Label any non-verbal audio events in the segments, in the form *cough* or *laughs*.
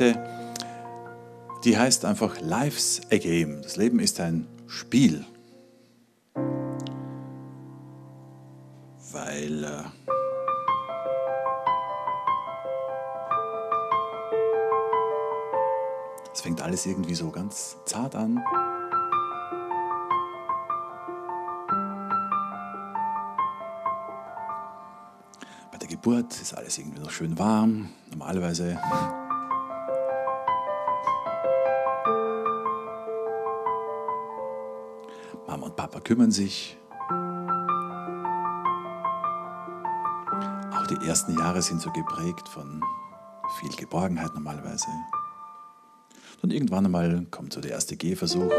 Geschichte, die heißt einfach Life's a Game. Das Leben ist ein Spiel. Weil äh, es fängt alles irgendwie so ganz zart an. Bei der Geburt ist alles irgendwie noch schön warm. Normalerweise Papa kümmern sich. Auch die ersten Jahre sind so geprägt von viel Geborgenheit normalerweise. Und irgendwann einmal kommt so der erste Gehversuch.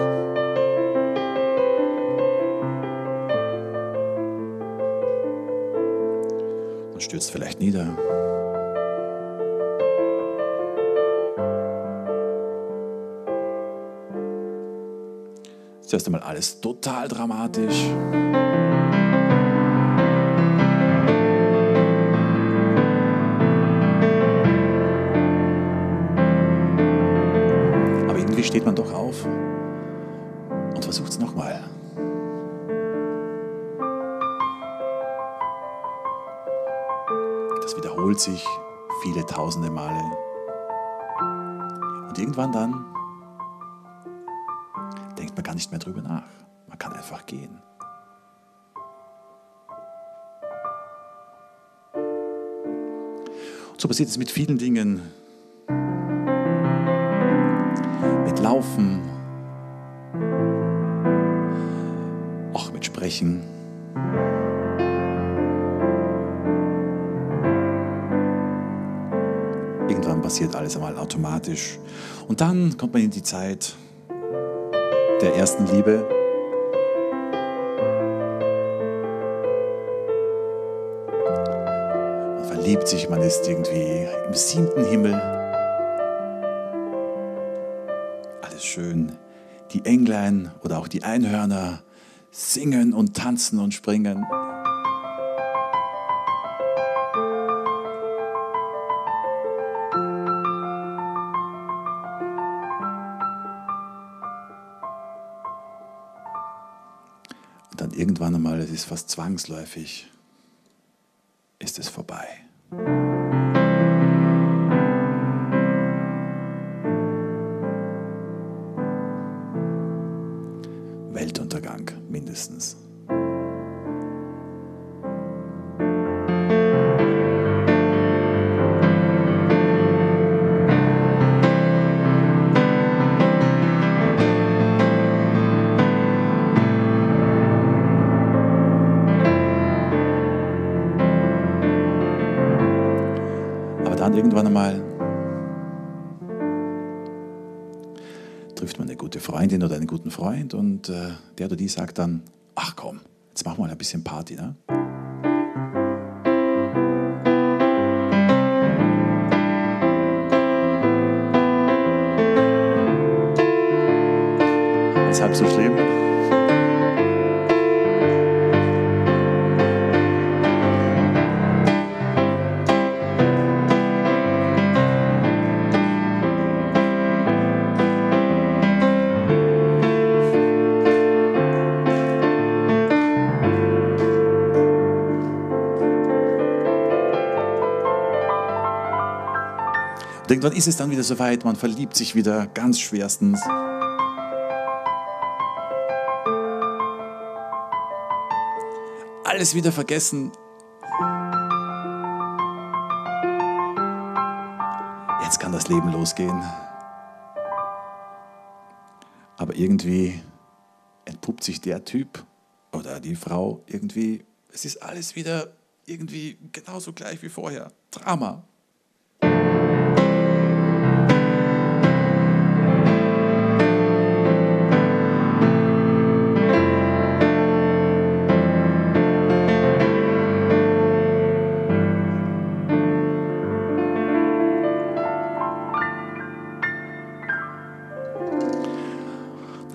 Und stürzt vielleicht nieder. Zuerst einmal alles total dramatisch. Aber irgendwie steht man doch auf und versucht es nochmal. Das wiederholt sich viele tausende Male. Und irgendwann dann gar nicht mehr drüber nach. Man kann einfach gehen. So passiert es mit vielen Dingen. Mit Laufen, auch mit Sprechen. Irgendwann passiert alles einmal automatisch. Und dann kommt man in die Zeit, der ersten Liebe. Man verliebt sich, man ist irgendwie im siebten Himmel. Alles schön. Die Englein oder auch die Einhörner singen und tanzen und springen. Irgendwann einmal, es ist fast zwangsläufig, irgendwann einmal trifft man eine gute Freundin oder einen guten Freund und äh, der oder die sagt dann, ach komm, jetzt machen wir mal ein bisschen Party. Ne? Ist so schlimm. Irgendwann ist es dann wieder soweit, man verliebt sich wieder ganz schwerstens. Alles wieder vergessen. Jetzt kann das Leben losgehen. Aber irgendwie entpuppt sich der Typ oder die Frau irgendwie, es ist alles wieder irgendwie genauso gleich wie vorher. Drama.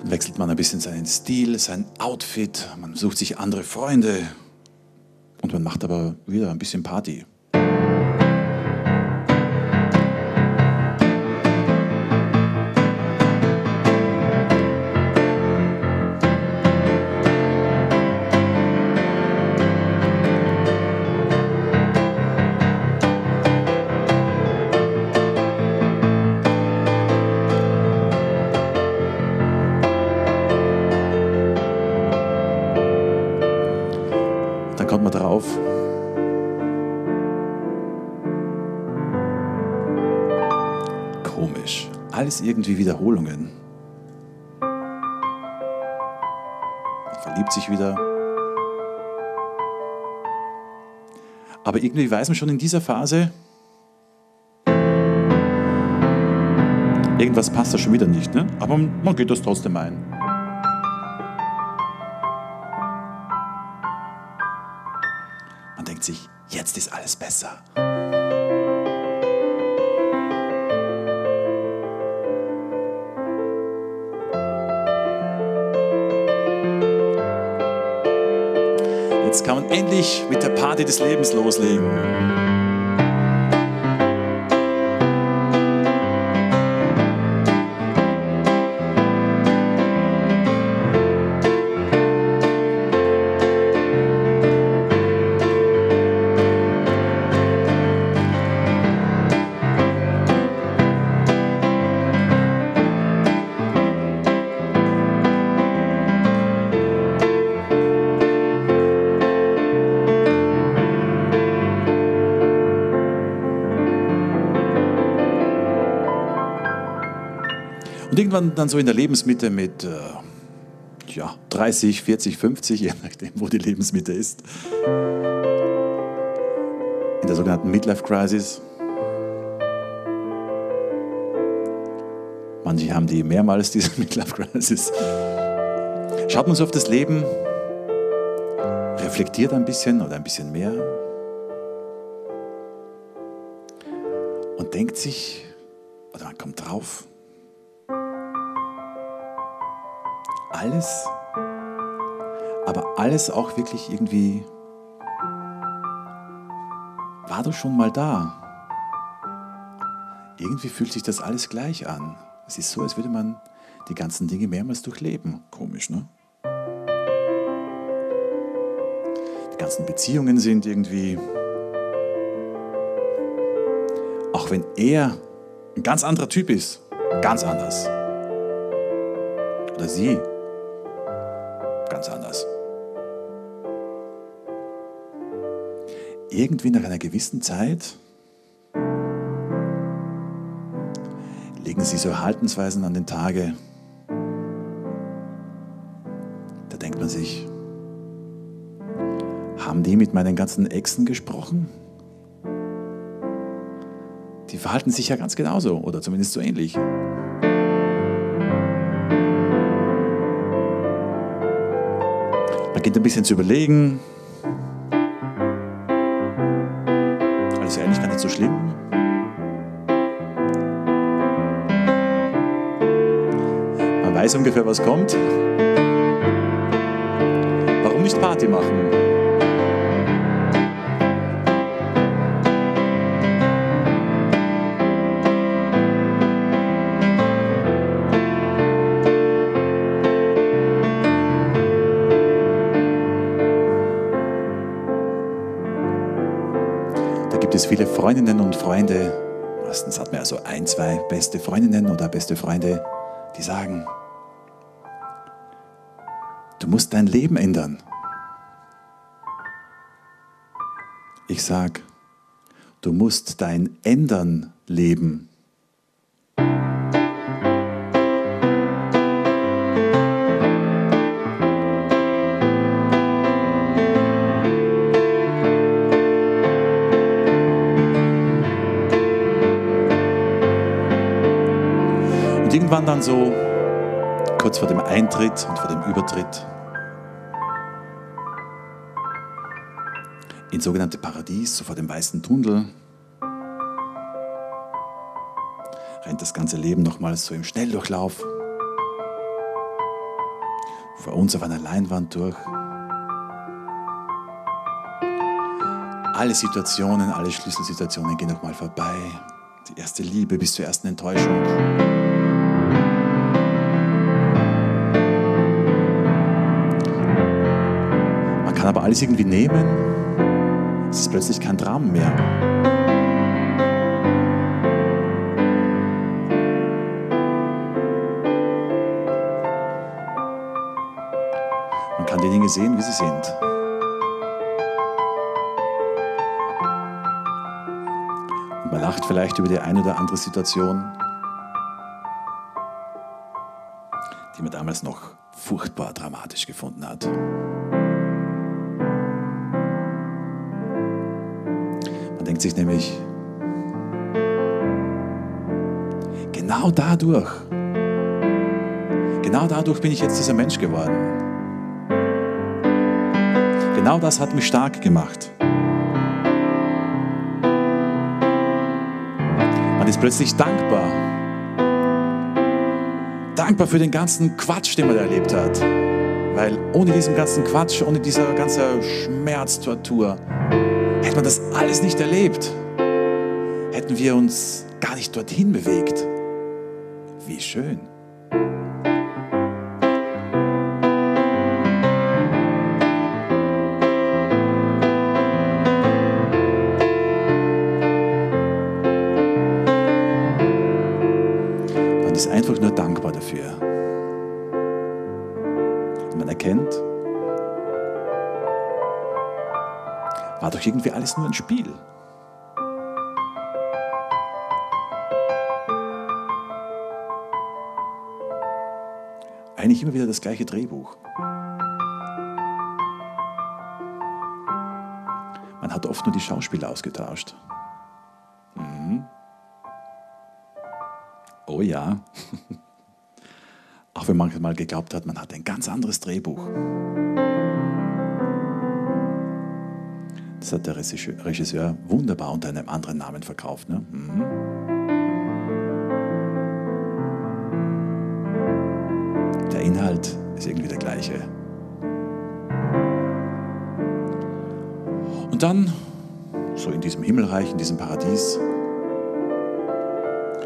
Wechselt man ein bisschen seinen Stil, sein Outfit, man sucht sich andere Freunde und man macht aber wieder ein bisschen Party. Alles irgendwie Wiederholungen. Man verliebt sich wieder. Aber irgendwie weiß man schon in dieser Phase, irgendwas passt da schon wieder nicht. Ne? Aber man geht das trotzdem ein. Man denkt sich, jetzt ist alles besser. Endlich mit der Party des Lebens loslegen. Und irgendwann dann so in der Lebensmitte mit äh, ja, 30, 40, 50, je nachdem, wo die Lebensmitte ist, in der sogenannten Midlife Crisis. Manche haben die mehrmals, diese *laughs* Midlife Crisis. Schaut man so auf das Leben, reflektiert ein bisschen oder ein bisschen mehr und denkt sich, oder man kommt drauf, alles, aber alles auch wirklich irgendwie, war doch schon mal da. Irgendwie fühlt sich das alles gleich an. Es ist so, als würde man die ganzen Dinge mehrmals durchleben. Komisch, ne? Die ganzen Beziehungen sind irgendwie, auch wenn er ein ganz anderer Typ ist, ganz anders. Oder sie Irgendwie nach einer gewissen Zeit legen sie so Verhaltensweisen an den Tage. Da denkt man sich, haben die mit meinen ganzen Exen gesprochen? Die verhalten sich ja ganz genauso oder zumindest so ähnlich. Man geht ein bisschen zu überlegen. Weiß ungefähr, was kommt. Warum nicht Party machen? Da gibt es viele Freundinnen und Freunde, meistens hat man also ein, zwei beste Freundinnen oder beste Freunde, die sagen, du musst dein Leben ändern. Ich sag, du musst dein Ändern leben. Und irgendwann dann so, kurz vor dem Eintritt und vor dem Übertritt, ins sogenannte Paradies, so vor dem weißen Tunnel, rennt das ganze Leben nochmals so im Schnelldurchlauf vor uns auf einer Leinwand durch. Alle Situationen, alle Schlüsselsituationen gehen nochmal vorbei. Die erste Liebe bis zur ersten Enttäuschung. Kann aber alles irgendwie nehmen. Es ist plötzlich kein Drama mehr. Man kann die Dinge sehen, wie sie sind. Und man lacht vielleicht über die eine oder andere Situation. die man damals noch furchtbar dramatisch gefunden hat. Denkt sich nämlich, genau dadurch, genau dadurch bin ich jetzt dieser Mensch geworden. Genau das hat mich stark gemacht. Man ist plötzlich dankbar. Dankbar für den ganzen Quatsch, den man erlebt hat. Weil ohne diesen ganzen Quatsch, ohne diese ganze Schmerztortur, hätte man das alles nicht erlebt. Hätten wir uns gar nicht dorthin bewegt. Wie schön. Man ist einfach nur dankbar dafür. Man erkennt, war doch irgendwie alles nur ein Spiel. Eigentlich immer wieder das gleiche Drehbuch. Man hat oft nur die Schauspieler ausgetauscht. Mhm. Oh ja. *laughs* Auch wenn man manchmal geglaubt hat, man hat ein ganz anderes Drehbuch. Das hat der Regisseur wunderbar unter einem anderen Namen verkauft. Ne? Mhm. Der Inhalt ist irgendwie der gleiche. Und dann, so in diesem Himmelreich, in diesem Paradies,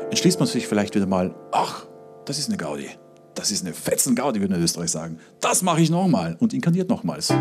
entschließt man sich vielleicht wieder mal, ach, das ist eine Gaudi. Das ist eine fetzen Gaudi, würde man in Österreich sagen. Das mache ich nochmal und inkarniert nochmals.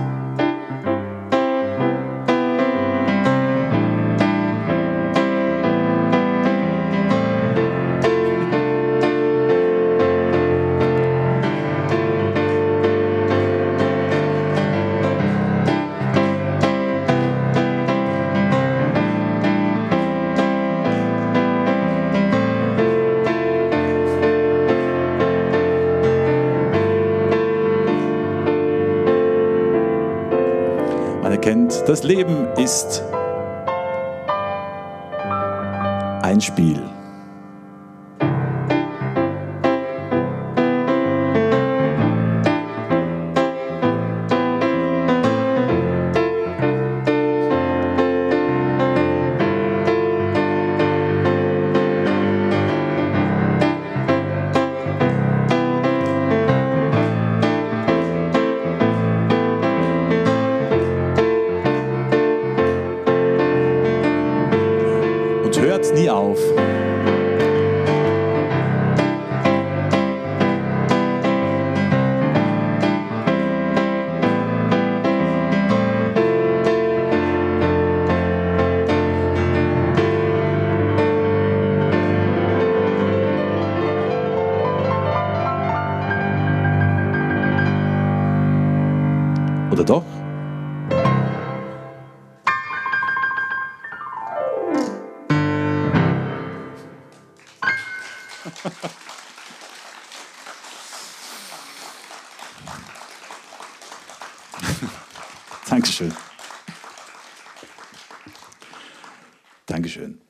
Das Leben ist ein Spiel. Dankeschön. Dankeschön.